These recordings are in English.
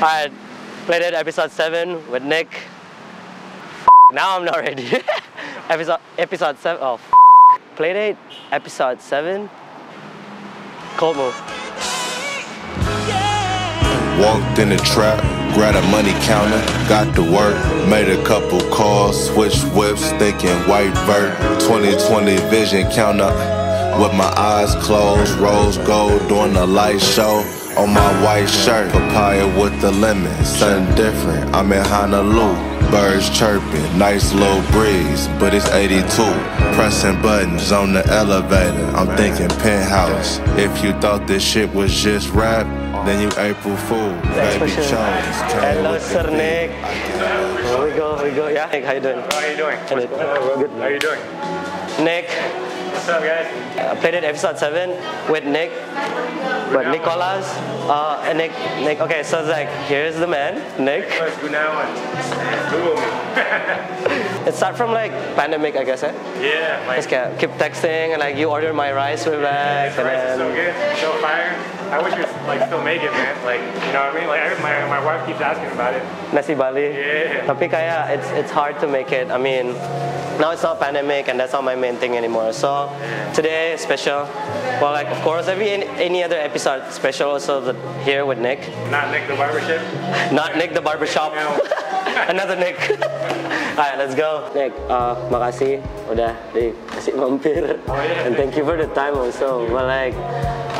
Alright, Playdate episode 7 with Nick. Now I'm not ready. episode episode 7 oh Playdate episode 7 Coldmoo. Walked in the trap, grabbed a money counter, got to work, made a couple calls, switched whips, thinking white vert, 2020 vision counter. With my eyes closed, rose gold doing a light show. On my white shirt, papaya with the lemon, something different. I'm in Honolulu, birds chirping, nice little breeze, but it's 82. Pressing buttons on the elevator, I'm thinking penthouse. If you thought this shit was just rap, then you April Fool. Baby Expression. Jones came Hello, with the Sir. Nick. Here we go, here we go. Yeah, Nick, how you doing? How are you doing? Hello. Good. How are you doing? Nick, What's up, guys? I Playdate episode 7 with Nick, but Nicolas, uh, and Nick, Nick, okay, so it's like, here's the man, Nick. Let's go now and Google me. It started from like pandemic, I guess, eh? yeah, like, Just keep texting and like you order my rice with bags this and rice is so then good, so fire. I wish we could like still make it, man. Like, you know what I mean? Like, I, my, my wife keeps asking about it. nasi Bali. Yeah. Tapi kaya it's it's hard to make it. I mean, now it's not pandemic and that's not my main thing anymore. So today special. Well, like of course every any, any other episode special also the, here with Nick, Not Nick the barbershop. not Nick the barbershop. No. Another Nick. Alright, let's go. Nick, uh, makasih udah dikasih mampir. Oh, yeah. And thank you for the time also. But like,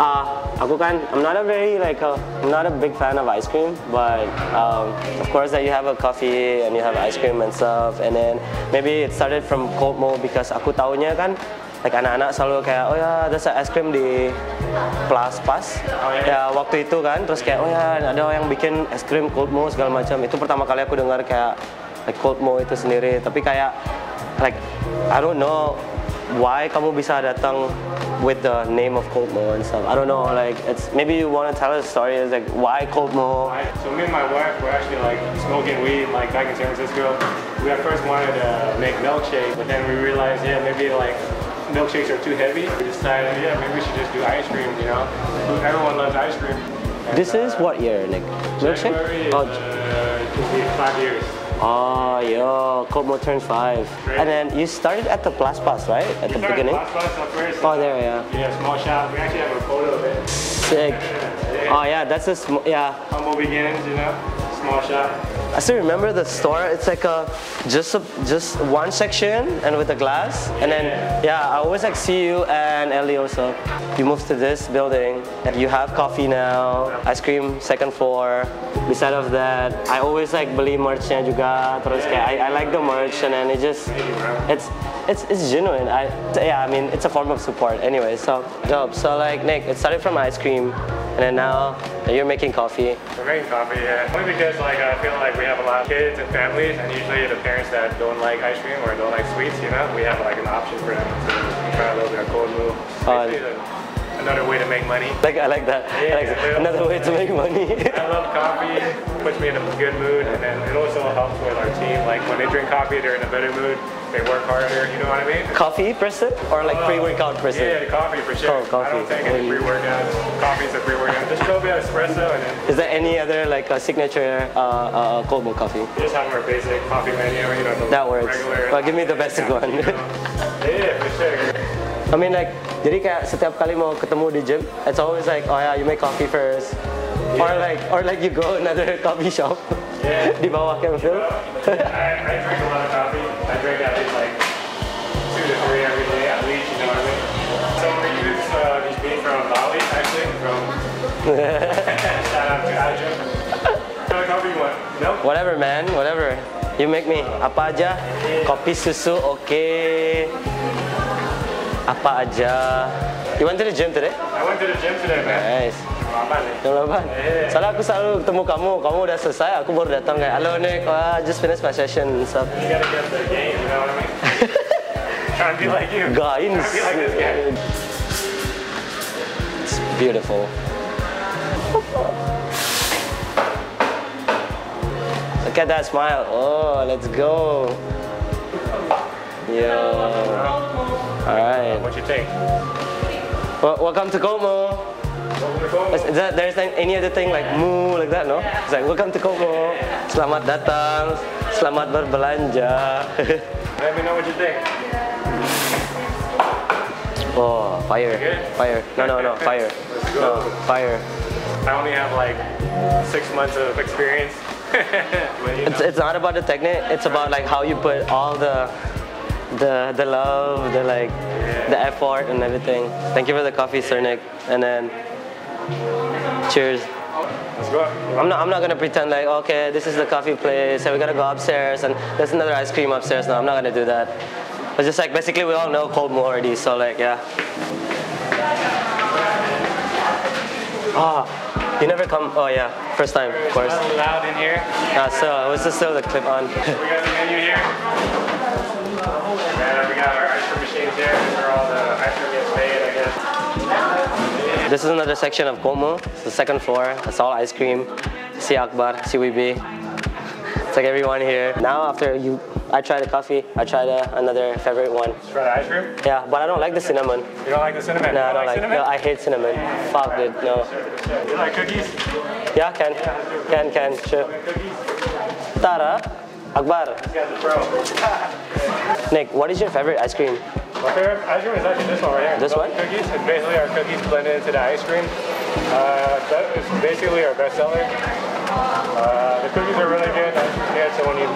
uh, aku kan, I'm not a very like, a, I'm not a big fan of ice cream. But um, of course that you have a coffee and you have ice cream and stuff. And then maybe it started from cold mo because aku taunya kan, like anak-anak selalu kayak, oh ya, ada ice cream di Plus Pas. Oh, iya. Ya waktu itu kan, terus kayak, oh ya, ada yang bikin es krim cold mo segala macam. Itu pertama kali aku dengar kayak like cold mo itu sendiri. Tapi kayak, like I don't know why kamu bisa datang with the name of Coldmoo and stuff. I don't know, like it's maybe you want to tell us a story. It's like why Coldmoo? So me and my wife were actually like smoking weed like back in San Francisco. We at first wanted to make milkshake, but then we realized, yeah, maybe like milkshakes are too heavy. We decided, yeah, maybe we should just do ice cream, you know? Everyone loves ice cream. And, This is uh, what year, Nick? Milkshake? January, Oh, uh, it be five years. Oh, yo, Coldmoo turned five. Great. And then you started at the Plus Pas, right? At the We started beginning. Up first. Oh, there, yeah. Yeah, small shop. We actually have a photo of it. Sick. Oh yeah, that's a small, yeah. Humble beginnings, you know? Small shop. I still remember the store. It's like a just a, just one section and with a glass. And then yeah, I always like see you and Ellie also. You moved to this building you have coffee now, ice cream second floor. Beside of that, I always like beli merchnya juga. Terus kayak I, I like the merch and then it just it's it's it's genuine. I yeah, I mean it's a form of support anyway. So dope. So like Nick, it started from ice cream, and then now you're making coffee. We're making coffee, yeah. Only because like I feel like we have a lot of kids and families, and usually the parents that don't like ice cream or don't like sweets, you know, we have like an option for them to try a little bit of cold brew. Oh, Another way to make money. Like I like that. I like that. Another way to make money. I love coffee. Puts me in a good mood, and then it also helps with our team. Like when they drink coffee, they're in a better mood. They work harder. You know what I mean? coffee per sip or like pre-workout per Yeah, sip? coffee for sure. Oh, coffee. I don't take any pre-workouts. Coffee's a pre-workout. Just a little bit of espresso, and then Is there any other like a signature uh, uh, cold brew coffee? just have our basic coffee menu. You know, That works. regular. Well, give me the basic one. Yeah, for sure. I mean like, jadi kayak setiap kali mau ketemu di gym, it's always like, oh yeah, you make coffee first. Or like, or like you go another coffee shop Yeah. di bawah Campfield. I, I drink a lot of coffee. I drink at least like two to three every day at least, you know what I mean? So we use uh, these beans from Bali, actually, whatever man, whatever. You make me apa aja, kopi susu oke. Apa aja. You went to the gym today? I went to the gym today, man. Nice. Jam 8? Soalnya aku selalu ketemu kamu, kamu udah selesai, aku baru datang kayak, halo Nick, wah, just finish my session stuff. You gotta get the game, you know what I mean? Trying to be like you. Gains. Trying to be like this guy. It's beautiful. Look at that smile. Oh, let's go. Yo. All right. What you think? Well, welcome to Como. Is, is that, there's like any other thing like moo like that, no? It's like welcome to Como. Selamat datang. Selamat berbelanja. Let me know what you think. oh, fire. Fire. No, no, no, fire. Let's go. No, fire. I only have like six months of experience. But, It's, it's not about the technique. It's about like how you put all the the the love, the like the effort and everything. Thank you for the coffee, Sir Nick. And then cheers. let's go. I'm not I'm not gonna pretend like okay, this is the coffee place and we gotta go upstairs and there's another ice cream upstairs. No, I'm not gonna do that. It's just like basically we all know cold already, so like yeah. Ah, you never come. Oh yeah, first time, of course. Not loud in here. Uh, so was just still the clip on. We got the menu here. And we got our ice cream machines here. These are all the ice cream gets made, I guess. This is another section of Como. It's the second floor. It's all ice cream. Si Akbar, CWB. It's like everyone here. Now after you, I tried the coffee. I tried uh, another favorite one. The ice cream. Yeah, but I don't like the cinnamon. You don't like the cinnamon? No, I don't like. cinnamon? No, I hate cinnamon. Fuck it. No. You like cookies? Yeah, can, can, can, sure. Tara, Akbar, You got the. Nick, what is your favorite ice cream? My favorite ice cream is actually this one right here. This one? Cookies. It's basically our cookies blended into the ice cream. Uh, that is basically our best seller. Uh, the cookies are really good.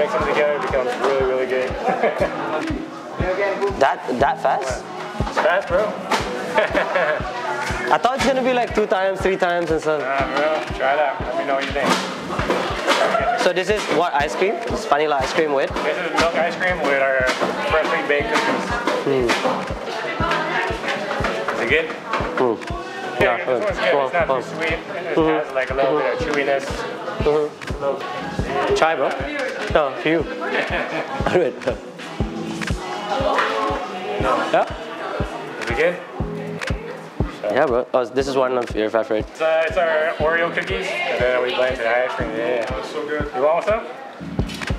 Ice cream's good. So when you mix them together, it becomes really, really good. That that fast? it's fast, bro. I thought it's gonna be like two times, three times and stuff. Ah, bro. Try that. Let me know what you think. So this is what ice cream? It's vanilla ice cream with. This is milk ice cream with our freshly baked cookies. Hmm. Is it good? Mm. Yeah, Yeah, this one's good. uh, It's not uh, too sweet. It has like a little bit of chewiness. Try, bro. No, for you. Alright. yeah? Is it good? Yeah, bro. Oh, this is one of your favorites. It's, uh, it's our Oreo cookies, and then we blend to the ice cream. Yeah, That's so good. You want some?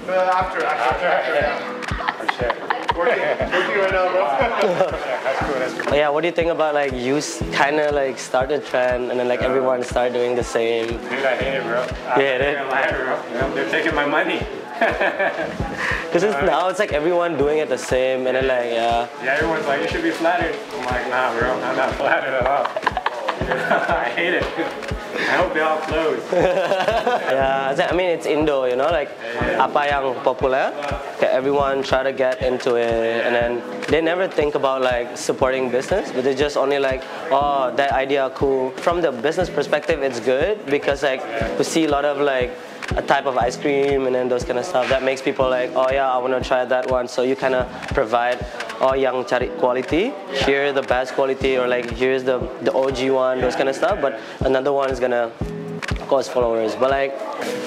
Uh, after, after, after. Yeah. For sure. Working, working right now, bro. Yeah, that's cool. That's cool. Yeah, what do you think about like you kind of like started trend and then like everyone started doing the same? Dude, I hate it, bro. I'm hate it? not lie, bro. You know, They're taking my money. Because now it's like everyone doing it the same and then like yeah. Yeah, everyone's like, you should be flattered. I'm like, nah, bro. I'm not flattered at all. I hate it. I hope they all close. Yeah, I mean it's Indo, you know, like apa yang popular, okay, everyone try to get into it, and then they never think about like supporting business, but they just only like, oh, that idea cool. From the business perspective, it's good because like we see a lot of like a type of ice cream and then those kind of stuff that makes people like, oh yeah, I want to try that one. So you kind of provide, oh yang cari quality, here the best quality, or like here's the the OG one, those kind of stuff. But another one is gonna cost followers. But like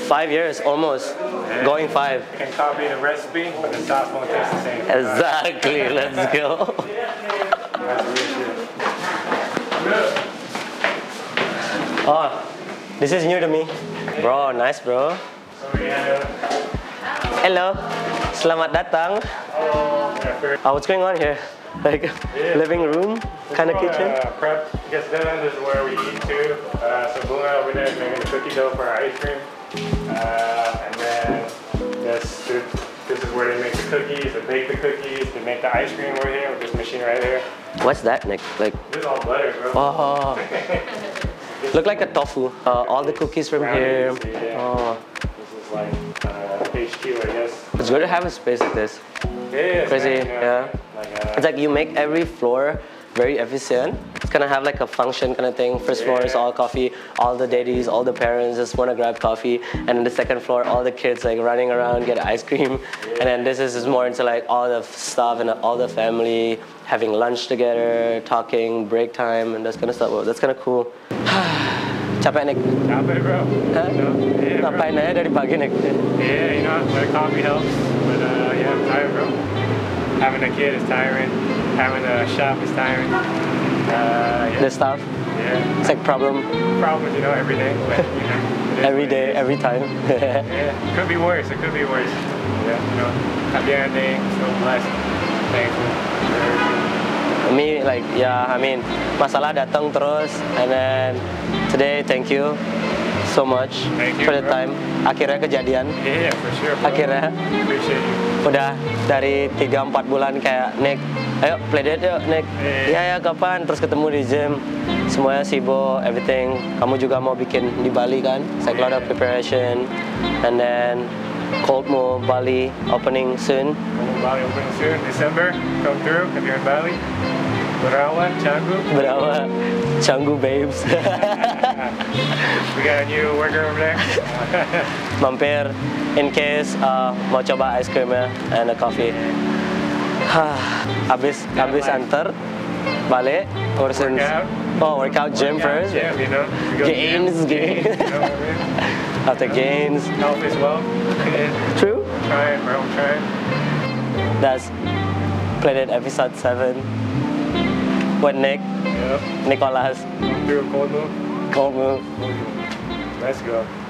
five years almost, going five. You can copy the recipe, but the sauce won't taste the same. Exactly. Let's go. Oh, this is new to me, bro. Nice, bro. Hello. Selamat datang. Yeah, Oh, what's going on here? Like living room, kind of kitchen. Uh, prep gets done. This is where we eat too. Uh, so Bunga over there is making the cookie dough for our ice cream. Uh, and then this, this is where they make the cookies, they bake the cookies, they make the ice cream over here with this machine right here. What's that, Nick? Like, This is all butter, bro. oh, look like a tofu. Uh, all the cookies from here. Yeah. Oh, This is like uh, HQ, I guess. it's good to have a space like this. Yeah, it's Crazy, nice, you yeah. Like, uh, It's like you make every floor very efficient. It's gonna have like a function kind of thing. First floor is all coffee, all the daddies, all the parents just wanna grab coffee, and then the second floor, all the kids like running around get ice cream, and then this is is more into like all the stuff and all the family having lunch together, talking, break time, and that's kind of stuff. Well, that's kind of cool. Capek Nick. Capek, bro. You? Yeah. Ngapain aja dari pagi Nick? Yeah, you know, the coffee helps, but uh, yeah, I'm tired, bro. Having a kid is tiring. Having a shop is tiring. Uh, yeah, The stuff. yeah. It's like problem Problems, you know, every day, but you know. every day, every time. Yeah, it could be worse. It could be worse. Yeah, you know, at the end of the day, so blessed, thankful. me like yeah I mean masalah datang terus and then today thank you so much Thank you, for the bro. time akhirnya kejadian Yeah, for sure. Bro. Akhirnya. Appreciate you. udah dari 3-4 bulan kayak Nick ayo play date yuk Nick Iya. ya ya kapan terus ketemu di gym semuanya sibuk everything kamu juga mau bikin di Bali kan it's like a lot of preparation and then Cold Mo Bali opening soon Bali opening soon, December. Come through if you're in Bali. Berawan, Canggu. berapa Canggu babes We got a new worker over there. mampir in case uh, mau coba ice cream ya and a coffee Hah, habis habis antar balik urusin Workout. oh workout gym first Gym, you know. Gains, gym, gains. You know I mean? after gains Health as well. true trying, bro. I'm trying. that's Playdate episode 7 with Nick Yep. Come through, Coldmoo. Cold Move Let's go.